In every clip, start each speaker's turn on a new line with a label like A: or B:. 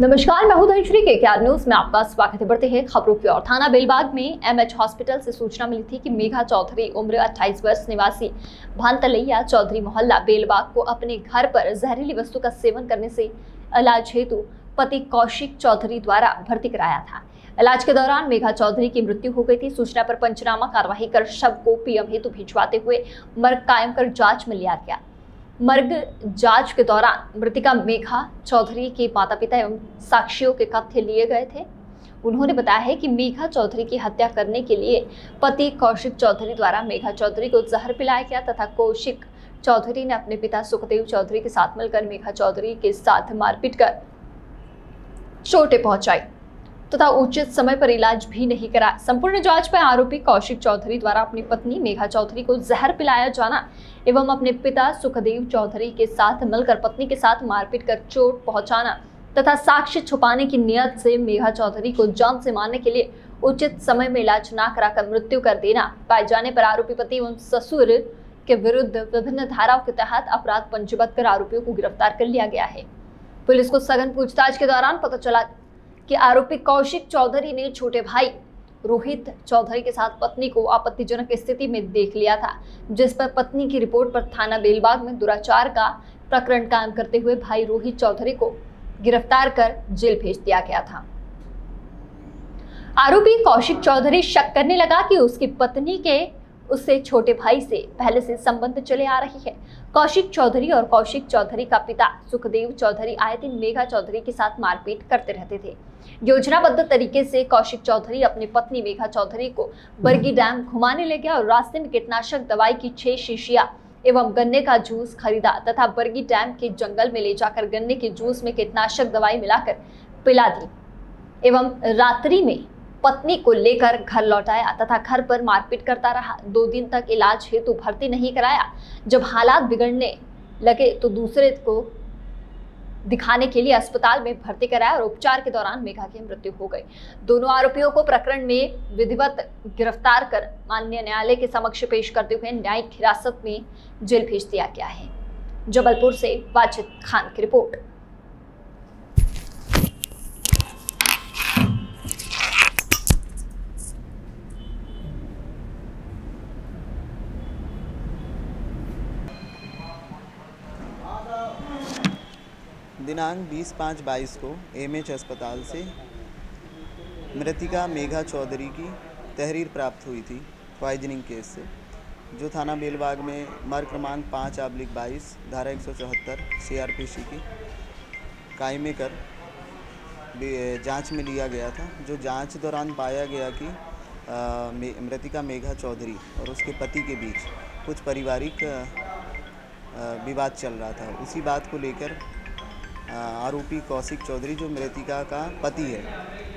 A: नमस्कार, मैं हूँ धनश्री के क्या न्यूज़ में आपका स्वागत है। बढ़ते हैं खबरों की ओर। थाना बेलबाग में एमएच हॉस्पिटल से सूचना मिली थी कि मेघा चौधरी, उम्र 28 वर्ष, निवासी भानतलैया चौधरी मोहल्ला बेलबाग को अपने घर पर जहरीली वस्तु का सेवन करने से इलाज हेतु पति कौशिक चौधरी द्वारा भर्ती कराया था। इलाज के दौरान मेघा चौधरी की मृत्यु हो गई थी। सूचना पर पंचनामा कार्यवाही कर शव को पीएम हेतु भिजवाते हुए मर्ग कायम कर जाँच में लिया गया। मर्ग जाँच के दौरान मृतिका मेघा चौधरी के माता पिता एवं साक्षियों के कथ्य लिए गए थे। उन्होंने बताया है कि मेघा चौधरी की हत्या करने के लिए पति कौशिक चौधरी द्वारा मेघा चौधरी को जहर पिलाया गया तथा कौशिक चौधरी ने अपने पिता सुखदेव चौधरी के साथ मिलकर मेघा चौधरी के साथ मारपीट कर चोटें पहुंचाई। तथा उचित समय पर इलाज भी नहीं करा। संपूर्ण जाँच में आरोपी कौशिक चौधरी द्वारा अपनी पत्नी मेघा चौधरी को जहर पिलाया जाना एवं अपने पिता सुखदेव चौधरी के साथ मिलकर पत्नी के साथ मारपीट कर चोट पहुंचाना तथा साक्ष्य छुपाने की नियत से मेघा चौधरी को जान से मारने के लिए उचित समय में इलाज न कराकर मृत्यु कर देना। पाए जाने पर आरोपी पति एवं ससुर के विरुद्ध विभिन्न धाराओं के तहत अपराध पंजीबद्ध कर आरोपियों को गिरफ़्तार कर लिया गया है। पुलिस को सघन पूछताछ के दौरान पता चला कि आरोपी कौशिक चौधरी ने छोटे भाई रोहित चौधरी के साथ पत्नी को आपत्तिजनक स्थिति में देख लिया था, जिस पर पत्नी की रिपोर्ट पर थाना बेलबाग में दुराचार का प्रकरण कायम करते हुए भाई रोहित चौधरी को गिरफ़्तार कर जेल भेज दिया गया था। आरोपी कौशिक चौधरी शक करने लगा कि उसकी पत्नी के उससे छोटे भाई से पहले से संबंध चले आ रही है। कौशिक चौधरी और कौशिक चौधरी का पिता सुखदेव चौधरी आए दिन मेघा चौधरी के साथ मारपीट करते रहते थे। योजनाबद्ध तरीके से कौशिक चौधरी अपनी पत्नी मेघा चौधरी को बर्गी डैम घुमाने ले गया और रास्ते में कीटनाशक दवाई की छह शीशिया एवं गन्ने का जूस खरीदा तथा बर्गी डैम के जंगल में ले जाकर गन्ने के जूस में कीटनाशक दवाई मिलाकर पिला दी। एवं रात्रि में पत्नी को लेकर घर लौटाया, तथा घर पर मारपीट करता रहा। दो दिन तक इलाज हेतु भर्ती नहीं कराया। जब हालात बिगड़ने लगे तो दूसरे को दिखाने के लिए अस्पताल में भर्ती कराया और उपचार के दौरान मेघा की मृत्यु हो गई। दोनों आरोपियों को प्रकरण में विधिवत गिरफ़्तार कर माननीय न्यायालय के समक्ष पेश करते हुए न्यायिक हिरासत में जेल भेज दिया गया है। जबलपुर से वाजिद खान की रिपोर्ट।
B: दिनांक 20 पाँच बाईस को एमएच अस्पताल से मृतिका मेघा चौधरी की तहरीर प्राप्त हुई थी पॉइजनिंग केस से, जो थाना बेलबाग में मर क्रमांक पाँच आब्लिक बाईस, धारा एक सौ चौहत्तर सी आर पी सी की कायमे कर जाँच में लिया गया था, जो जाँच दौरान पाया गया कि मृतिका मेघा चौधरी और उसके पति के बीच कुछ पारिवारिक विवाद चल रहा था। उसी बात को लेकर आरोपी कौशिक चौधरी जो मृतिका का पति है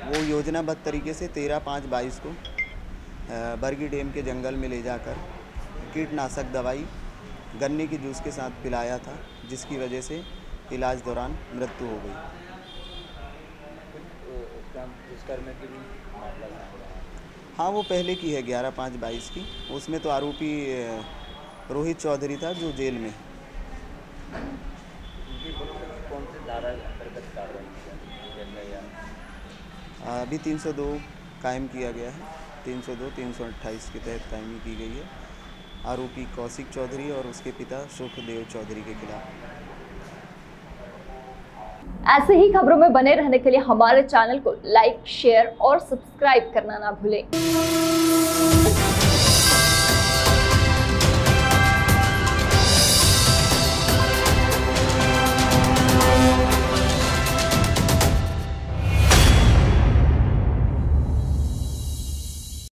B: वो योजनाबद्ध तरीके से तेरह पाँच बाईस को बरगी डेम के जंगल में ले जाकर कीटनाशक दवाई गन्ने के जूस के साथ पिलाया था जिसकी वजह से इलाज दौरान मृत्यु हो गई। हाँ वो पहले की है ग्यारह पाँच बाईस की। उसमें तो आरोपी रोहित चौधरी था जो जेल में अंतर्गत कार्रवाई अभी 302 कायम किया गया है। 302 328 के तहत कायमी की गई है। आरोपी कौशिक चौधरी और उसके पिता सुखदेव चौधरी के खिलाफ।
A: ऐसे ही खबरों में बने रहने के लिए हमारे चैनल को लाइक, शेयर और सब्सक्राइब करना ना भूलें।